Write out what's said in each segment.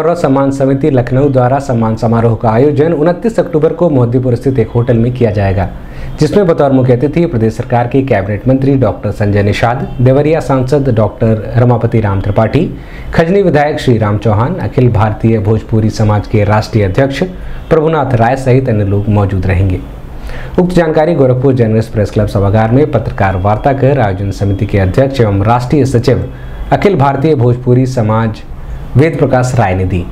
गौरव सम्मान समिति लखनऊ द्वारा सम्मान समारोह का आयोजन 29 अक्टूबर को मोहद्दीपुर स्थित एक होटल में किया जाएगा, जिसमें बतौर मुख्य अतिथि प्रदेश सरकार के कैबिनेट मंत्री डॉक्टर संजय निषाद, देवरिया सांसद डॉक्टर रमापति राम त्रिपाठी, खजनी विधायक श्री राम चौहान, अखिल भारतीय भोजपुरी समाज के राष्ट्रीय अध्यक्ष प्रभुनाथ राय सहित अन्य लोग मौजूद रहेंगे। उक्त जानकारी गोरखपुर जर्नलिस्ट प्रेस क्लब सभागार में पत्रकार वार्ता कर आयोजन समिति के अध्यक्ष एवं राष्ट्रीय सचिव अखिल भारतीय भोजपुरी समाज वेद प्रकाश राय ने दी।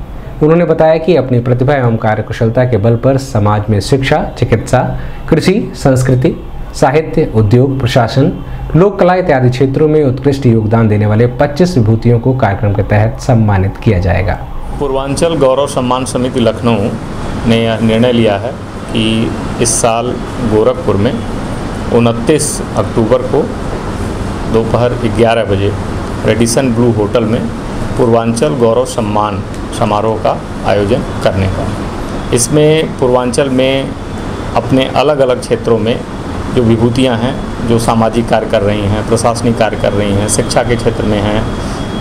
उन्होंने बताया कि अपनी प्रतिभा एवं कार्यकुशलता के बल पर समाज में शिक्षा, चिकित्सा, कृषि, संस्कृति, साहित्य, उद्योग, प्रशासन, लोक कला इत्यादि क्षेत्रों में उत्कृष्ट योगदान देने वाले 25 विभूतियों को कार्यक्रम के तहत सम्मानित किया जाएगा। पूर्वांचल गौरव सम्मान समिति लखनऊ ने यह निर्णय लिया है कि इस साल गोरखपुर में 29 अक्टूबर को दोपहर 11 बजे रेडिसन ब्लू होटल में पूर्वांचल गौरव सम्मान समारोह का आयोजन करने का। इसमें पूर्वांचल में अपने अलग अलग क्षेत्रों में जो विभूतियाँ हैं, जो सामाजिक कार्य कर रही हैं, प्रशासनिक कार्य कर रही हैं, शिक्षा के क्षेत्र में हैं,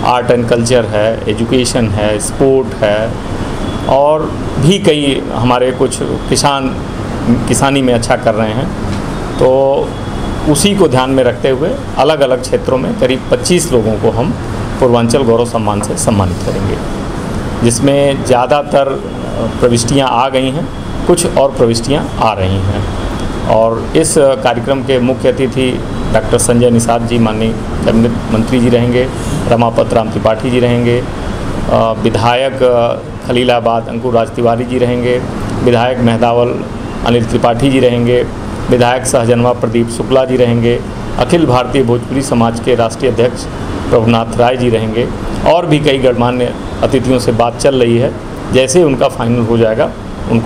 आर्ट एंड कल्चर है, एजुकेशन है, स्पोर्ट है, और भी कई हमारे कुछ किसान, किसानी में अच्छा कर रहे हैं तो उसी को ध्यान में रखते हुए अलग अलग क्षेत्रों में करीब 25 लोगों को हम पूर्वांचल गौरव सम्मान से सम्मानित करेंगे, जिसमें ज़्यादातर प्रविष्टियाँ आ गई हैं, कुछ और प्रविष्टियाँ आ रही हैं। और इस कार्यक्रम के मुख्य अतिथि डॉक्टर संजय निषाद जी, माननीय कैबिनेट मंत्री जी रहेंगे, रमापत राम त्रिपाठी जी रहेंगे विधायक खलीलाबाद अंकुर राज तिवारी जी रहेंगे, विधायक मेहदावल अनिल त्रिपाठी जी रहेंगे, विधायक सहजनवा प्रदीप शुक्ला जी रहेंगे, अखिल भारतीय भोजपुरी समाज के राष्ट्रीय अध्यक्ष प्रभुनाथ राय जी रहेंगे। और भी कई गणमान्य अतिथियों से बात चल रही है। जैसे उनका फाइनल हो जाएगा, उनको